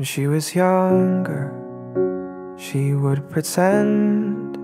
When she was younger, she would pretend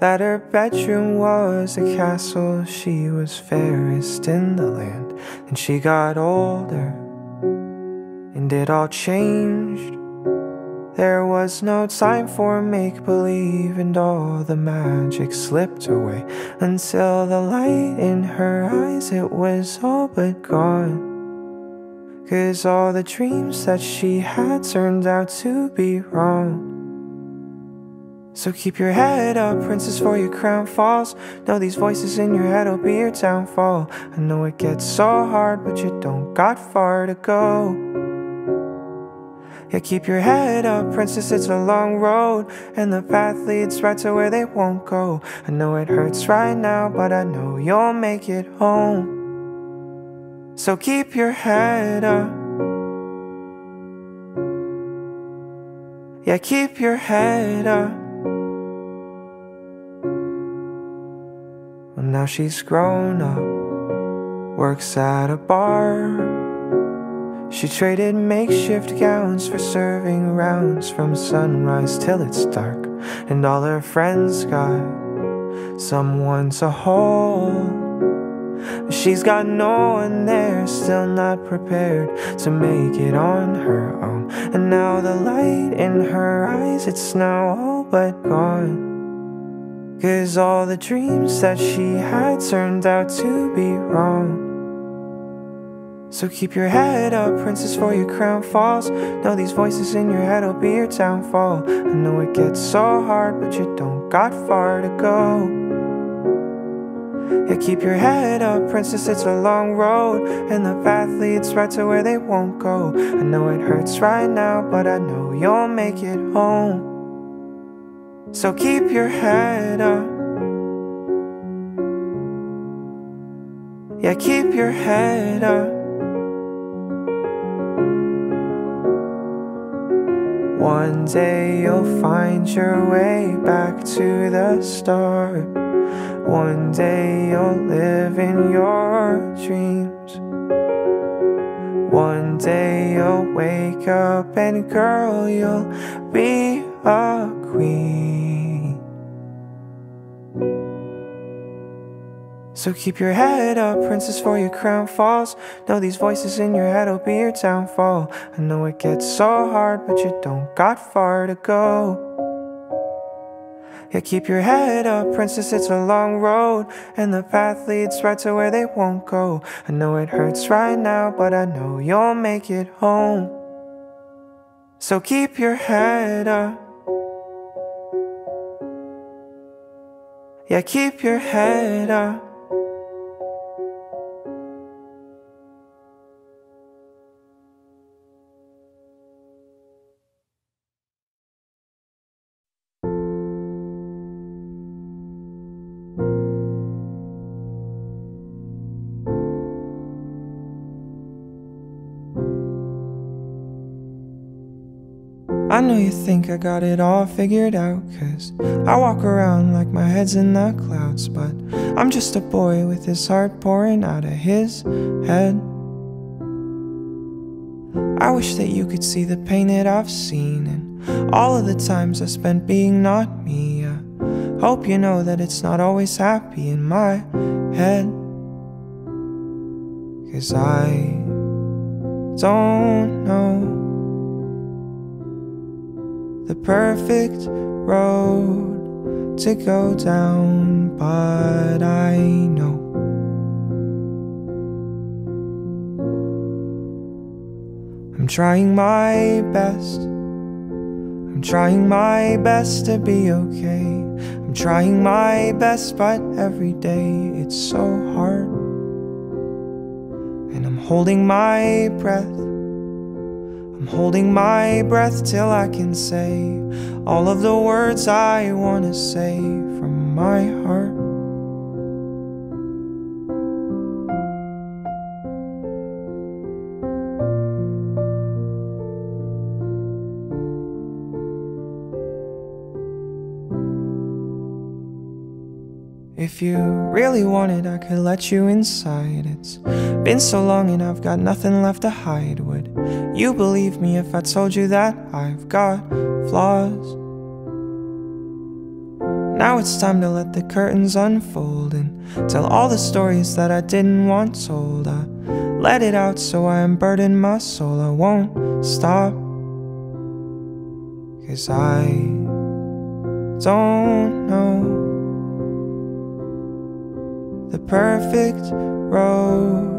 that her bedroom was a castle. She was fairest in the land. And she got older, and it all changed. There was no time for make believe, and all the magic slipped away until the light in her eyes, it was all but gone. Cause all the dreams that she had turned out to be wrong. So keep your head up, princess, for your crown falls. Know these voices in your head will be your downfall. I know it gets so hard, but you don't got far to go. Yeah, keep your head up, princess, it's a long road, and the path leads right to where they won't go. I know it hurts right now, but I know you'll make it home. So keep your head up. Yeah, keep your head up. Well, now she's grown up, works at a bar. She traded makeshift gowns for serving rounds from sunrise till it's dark. And all her friends got someone to hold. She's got no one there, still not prepared to make it on her own. And now the light in her eyes, it's now all but gone. Cause all the dreams that she had turned out to be wrong. So keep your head up, princess, for your crown falls. Know these voices in your head will be your downfall. I know it gets so hard, but you don't got far to go. Yeah, keep your head up, princess, it's a long road And the path leads right to where they won't go. I know it hurts right now, but I know you'll make it home. So keep your head up. Yeah, keep your head up. One day you'll find your way back to the start one day you'll live in your dreams. One day you'll wake up and girl, you'll be a queen. So keep your head up, princess, for your crown falls. Know these voices in your head will be your downfall. I know it gets so hard, but you don't got far to go. Yeah, keep your head up, princess, it's a long road And the path leads right to where they won't go. I know it hurts right now, but I know you'll make it home. So keep your head up. Yeah, keep your head up I know you think I got it all figured out, cause I walk around like my head's in the clouds, but I'm just a boy with his heart pouring out of his head. I wish that you could see the pain that I've seen and all of the times I spent being not me. I hope you know that it's not always happy in my head. Cause I don't know the perfect road to go down, but I know. I'm trying my best. I'm trying my best to be okay. I'm trying my best, but every day it's so hard. And I'm holding my breath I'm holding my breath till I can say all of the words I want to say from my heart. If you really wanted, I could let you inside. It's been so long and I've got nothing left to hide. Would you believe me if I told you that I've got flaws. Now it's time to let the curtains unfold and tell all the stories that I didn't want told. I let it out so I unburden my soul. I won't stop. Cause I don't know the perfect road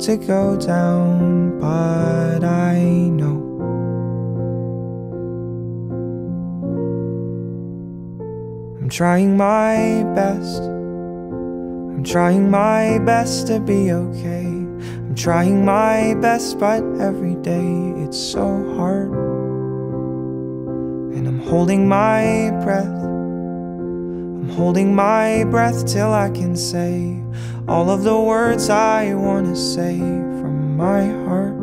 to go down, but I know. I'm trying my best. I'm trying my best to be okay. I'm trying my best, but every day it's so hard. And I'm holding my breath holding my breath till I can say all of the words I want to say from my heart.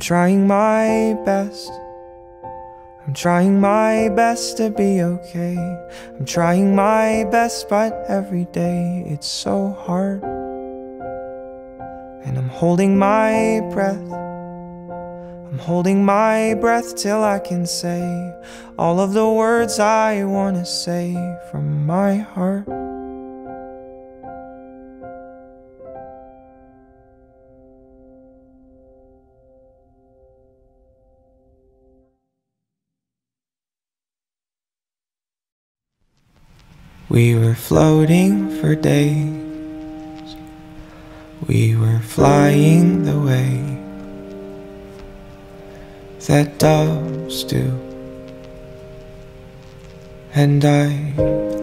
I'm trying my best. I'm trying my best to be okay. I'm trying my best, but every day it's so hard. And I'm holding my breath. I'm holding my breath till I can say all of the words I want to say from my heart. We were floating for days. We were flying the way that doves do. And I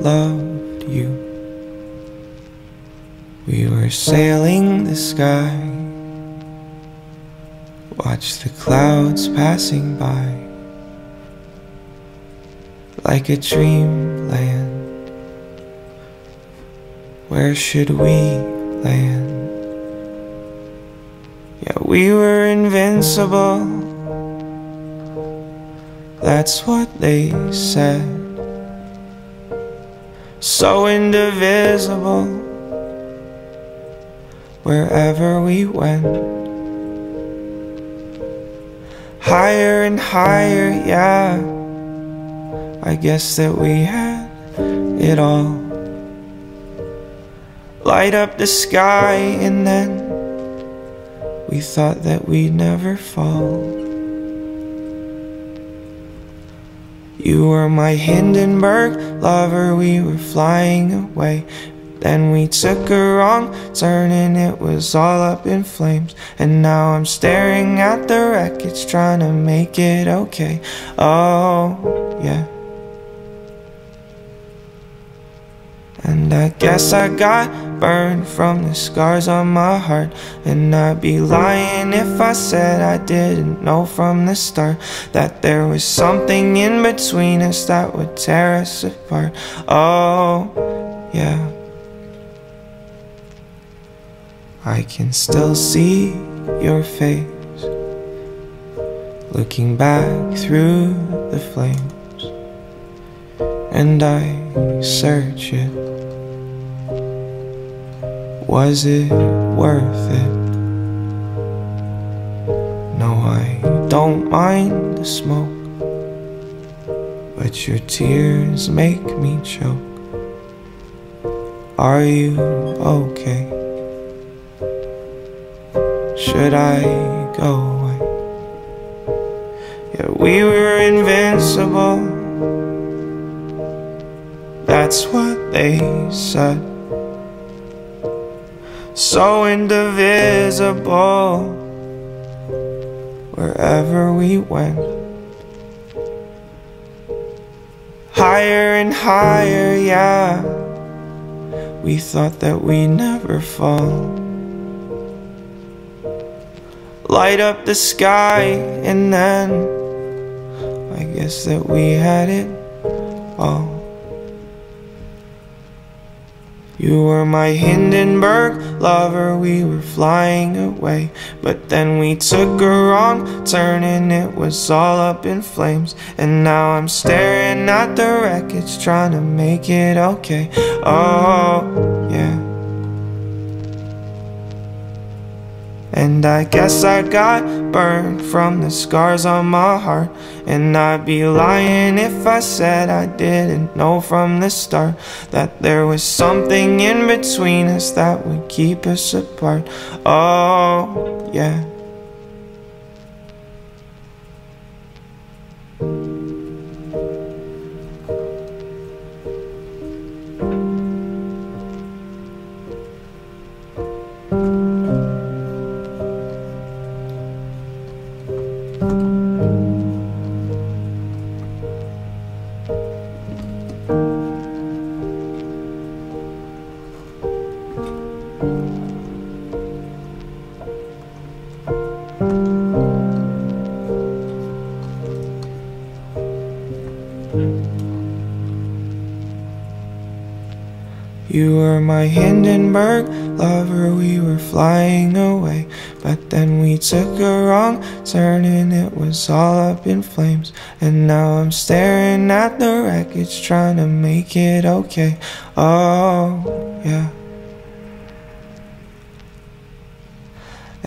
loved you. We were sailing the sky. Watch the clouds passing by like a dreamland. Where should we land? Yeah, we were invincible. That's what they said. So indivisible. Wherever we went. Higher and higher, yeah. I guess that we had it all light up the sky, and then we thought that we'd never fall. You were my Hindenburg lover, we were flying away. Then we took a wrong turn and it was all up in flames. And now I'm staring at the wreckage, trying to make it okay. Oh, yeah. And I guess I got burned from the scars on my heart. And I'd be lying if I said I didn't know from the start That there was something in between us that would tear us apart. Oh, yeah. I can still see your face. Looking back through the flames. And I search it was it worth it? No, I don't mind the smoke, but your tears make me choke. Are you okay? Should I go away? Yeah, we were invincible. That's what they said so indivisible wherever we went. Higher and higher, yeah. We thought that we'd never fall. Light up the sky, and then I guess that we had it all. You were my Hindenburg lover, we were flying away. But then we took a wrong turn and it was all up in flames. And now I'm staring at the wreckage, trying to make it okay. Oh, And I guess I got burned from the scars on my heart. And I'd be lying if I said I didn't know from the start That there was something in between us that would keep us apart. Oh, yeah You were my Hindenburg lover, we were flying away. But then we took a wrong turn and it was all up in flames. And now I'm staring at the wreckage, trying to make it okay. Oh, yeah.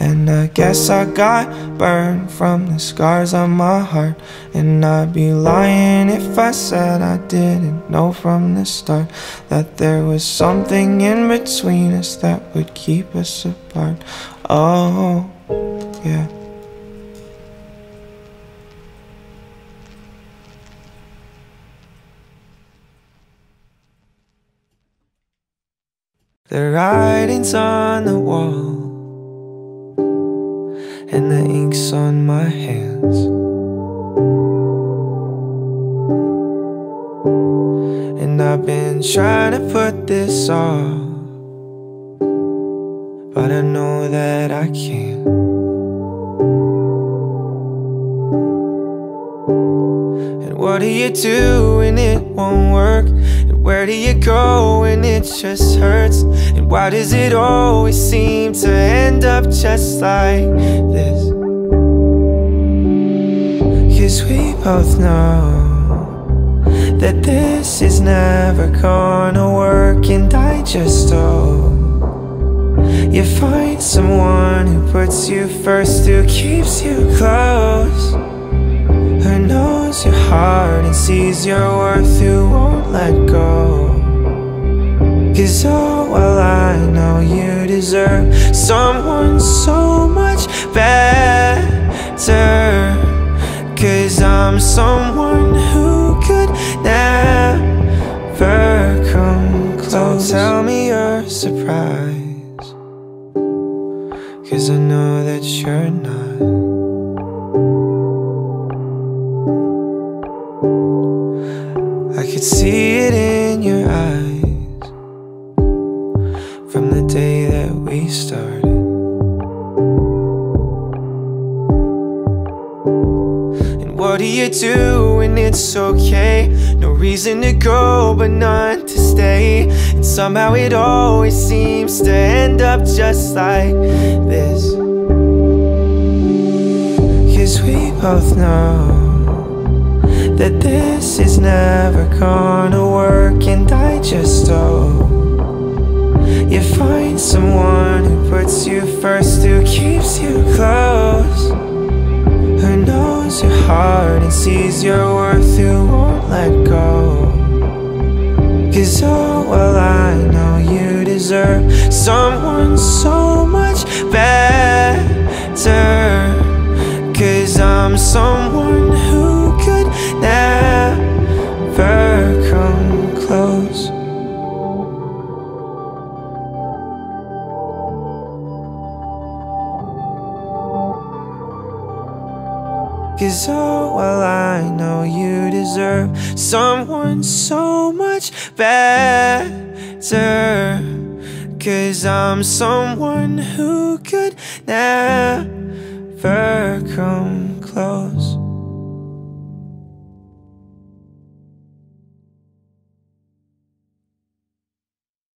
And I guess I got burned from the scars on my heart. And I'd be lying if I said I didn't know from the start That there was something in between us that would keep us apart. Oh, yeah. The writing's on the wall and the ink's on my hands. And I've been trying to put this off, but I know that I can't. And what are you doing it won't work? Where do you go when it just hurts? And why does it always seem to end up just like this? Cause we both know That this is never gonna work And I just hope You find someone who puts you first Who keeps you close Who knows your heart and sees your worth You won't let go. Cause oh, well I know you deserve Someone so much better. Cause I'm someone who could never come close. Don't tell me what do you do when it's okay? No reason to go but none to stay. And somehow it always seems to end up just like this. Cause we both know that this is never gonna work And I just hope you find someone who puts you first Who keeps you close sees your worth you won't let go. Cause oh, well I know you deserve Someone so much better Cause oh, well I know you deserve Someone so much better. Cause I'm someone who could never come close